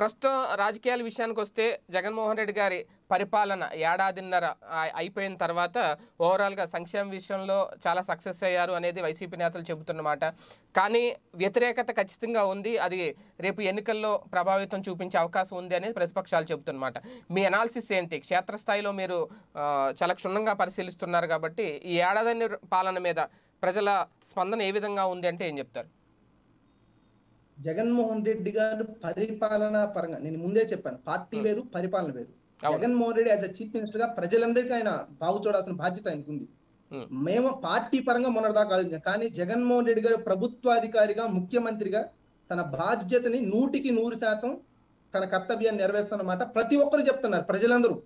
ప్రస్తుతం రాజకీయాల విషయానికి వస్తే జగన్మోహన్ రెడ్డి గారి పరిపాలన ఏడాదిన్నర అయిపోయిన తర్వాత ఓవరాల్గా సంక్షేమ విషయంలో చాలా సక్సెస్ అయ్యారు అనేది వైసీపీ నేతలు చెబుతున్నమాట. కానీ వ్యతిరేకత ఖచ్చితంగా ఉంది. అది రేపు ఎన్నికల్లో ప్రభావితం చూపించే అవకాశం ఉంది అనేది ప్రతిపక్షాలు చెబుతున్నమాట. మీ అనాలిసిస్ ఏంటి? క్షేత్రస్థాయిలో మీరు చాలా క్షుణ్ణంగా పరిశీలిస్తున్నారు కాబట్టి ఈ ఏడాది పాలన మీద ప్రజల స్పందన ఏ విధంగా ఉంది అంటే ఏం చెప్తారు? జగన్మోహన్ రెడ్డి గారు పరిపాలన పరంగా నేను ముందే చెప్పాను పార్టీ వేరు పరిపాలన వేరు. Jaganmohan Reddy as a chief మినిస్టర్గా ప్రజలందరికీ ఆయన బాగు చూడాల్సిన బాధ్యత ఆయనకు ఉంది. మేము పార్టీ పరంగా మొన్నటిదాకా ఆలోచించాం కానీ జగన్మోహన్ రెడ్డి గారు ప్రభుత్వాధికారిగా ముఖ్యమంత్రిగా తన బాధ్యతని నూటికి నూరు శాతం తన కర్తవ్యాన్ని నెరవేర్చున్నమాట ప్రతి ఒక్కరు చెప్తున్నారు ప్రజలందరూ.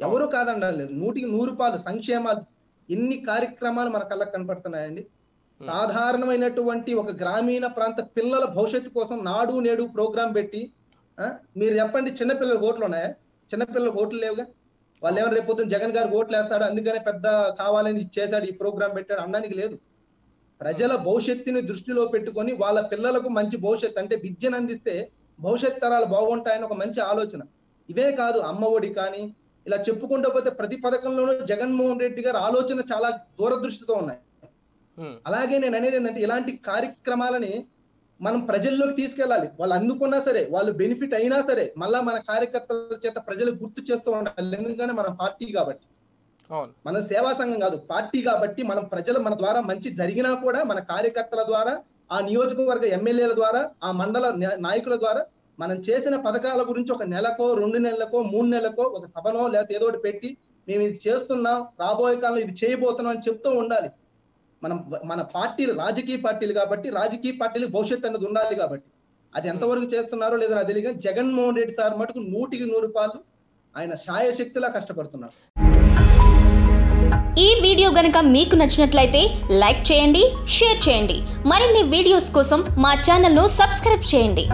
ఎవరు కాదనడం లేదు నూటికి నూరు పాలు సంక్షేమాలు ఎన్ని కార్యక్రమాలు మన కళ్ళకు కనపడుతున్నాయండి. సాధారణమైనటువంటి ఒక గ్రామీణ ప్రాంత పిల్లల భవిష్యత్తు కోసం నాడు నేడు ప్రోగ్రాం పెట్టి మీరు చెప్పండి చిన్నపిల్లల ఓట్లు ఉన్నాయా? చిన్నపిల్లల ఓట్లు లేవుగా? వాళ్ళు ఏమైనా రేపు పొద్దున్న జగన్ గారు ఓట్లు వేస్తాడు అందుకనే పెద్ద కావాలని చేశాడు ఈ ప్రోగ్రాం పెట్టాడు అనడానికి లేదు. ప్రజల భవిష్యత్తుని దృష్టిలో పెట్టుకొని వాళ్ళ పిల్లలకు మంచి భవిష్యత్తు అంటే విద్యను అందిస్తే భవిష్యత్ తరాలు బాగుంటాయని ఒక మంచి ఆలోచన. ఇవే కాదు అమ్మ ఒడి కానీ ఇలా చెప్పుకుంటూ పోతే ప్రతి పథకంలోనూ జగన్మోహన్ రెడ్డి గారి ఆలోచన చాలా దూరదృష్టితో ఉన్నాయి. అలాగే నేను అనేది ఏంటంటే ఇలాంటి కార్యక్రమాలని మనం ప్రజల్లోకి తీసుకెళ్ళాలి. వాళ్ళు అందుకున్నా సరే వాళ్ళు బెనిఫిట్ అయినా సరే మళ్ళా మన కార్యకర్తల చేత ప్రజలకు గుర్తు చేస్తూ ఉండాలి. ఎందుకంటే మనం పార్టీ కాబట్టి. మన సేవా సంఘం కాదు పార్టీ కాబట్టి మనం ప్రజలు మన ద్వారా మంచి జరిగినా కూడా మన కార్యకర్తల ద్వారా ఆ నియోజకవర్గ ఎమ్మెల్యేల ద్వారా ఆ మండల న్యా- నాయకుల ద్వారా మనం చేసిన పథకాల గురించి ఒక నెలకో రెండు నెలలకో మూడు నెలలకో ఒక సభనో లేకపోతే ఏదో ఒకటి పెట్టి మేము ఇది చేస్తున్నాం రాబోయే కాలంలో ఇది చేయబోతున్నాం అని చెప్తూ ఉండాలి. మనం మన పార్టీలు రాజకీయ పార్టీలు కాబట్టి రాజకీయ పార్టీలు భవిష్యత్తు అనేది ఉండాలి కాబట్టి. అది ఎంతవరకు చేస్తున్నారో లేదో నాకు తెలియదు జగన్మోహన్ రెడ్డి సార్ మటుకు నూటికి నూరు పాలు ఆయన శాయశక్తిలా కష్టపడుతున్నారు. ఈ వీడియో గనక మీకు నచ్చినట్లయితే లైక్ చేయండి షేర్ చేయండి. మరిన్ని వీడియోస్ కోసం మా ఛానల్ను సబ్స్క్రైబ్ చేయండి.